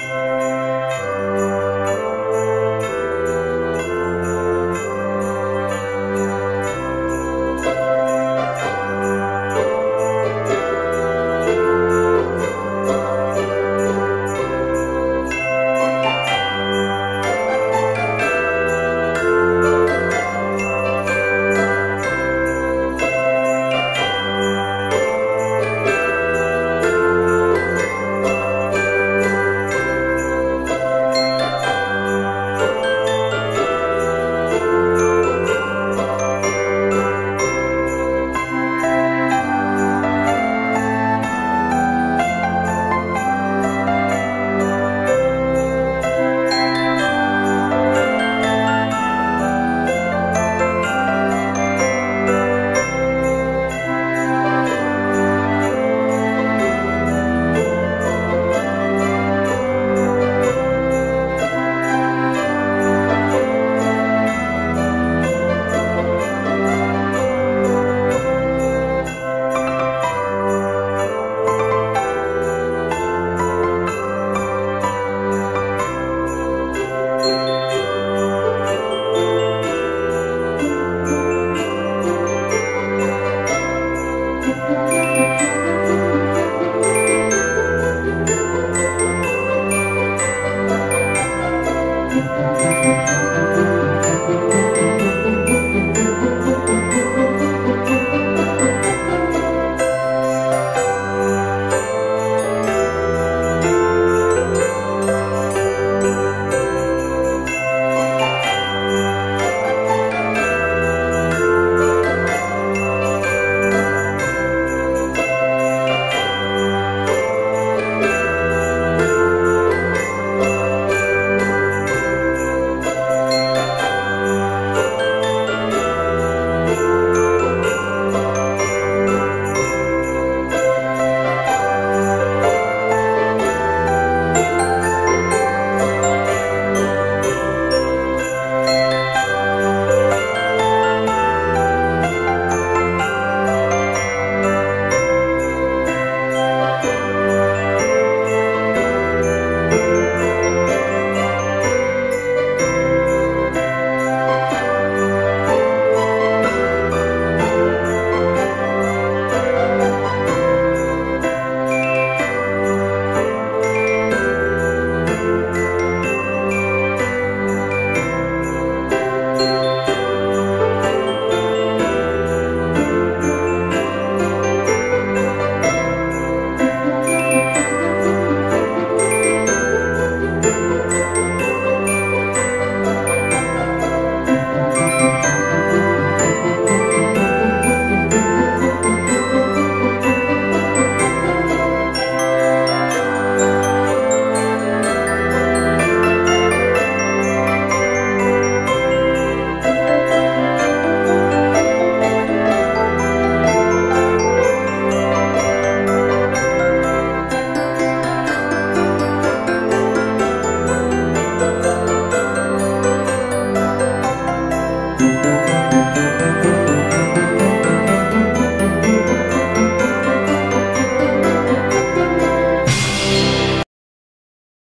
Música